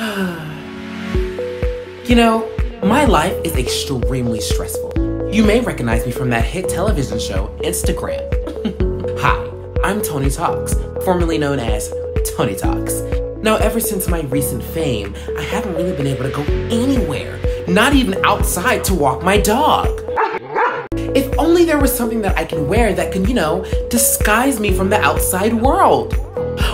you know, my life is extremely stressful. You may recognize me from that hit television show, Instagram. Hi, I'm Tony Talks, formerly known as Tony Talks. Now, ever since my recent fame, I haven't really been able to go anywhere, not even outside to walk my dog. If only there was something that I can wear that can, you know, disguise me from the outside world.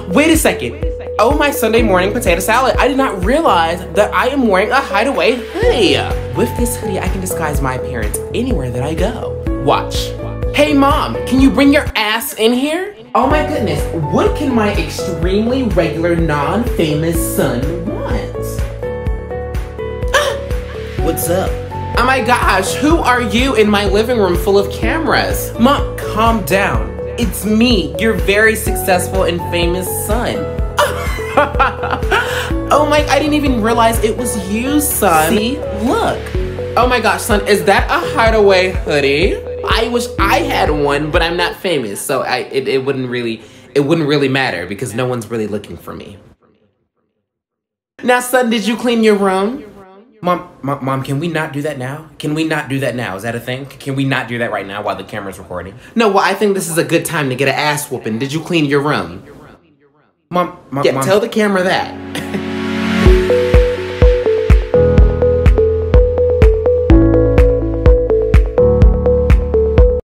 Wait a second. Oh, my Sunday morning potato salad. I did not realize that I am wearing a hideaway hoodie. With this hoodie, I can disguise my appearance anywhere that I go. Watch. Hey, mom, can you bring your ass in here? Oh my goodness, what can my extremely regular, non-famous son want? What's up? Oh my gosh, who are you in my living room full of cameras? Mom, calm down. It's me, your very successful and famous son. oh my, I didn't even realize it was you, son. See, look. Oh my gosh, son, is that a hideaway hoodie? I wish I had one, but I'm not famous, so I it, it wouldn't really it wouldn't really matter because no one's really looking for me. Now, son, did you clean your room? Mom, mom, mom, can we not do that now? Can we not do that now? Is that a thing? Can we not do that right now while the camera's recording? No, well, I think this is a good time to get an ass whooping. Did you clean your room? Mom, mom, yeah, mom. tell the camera that.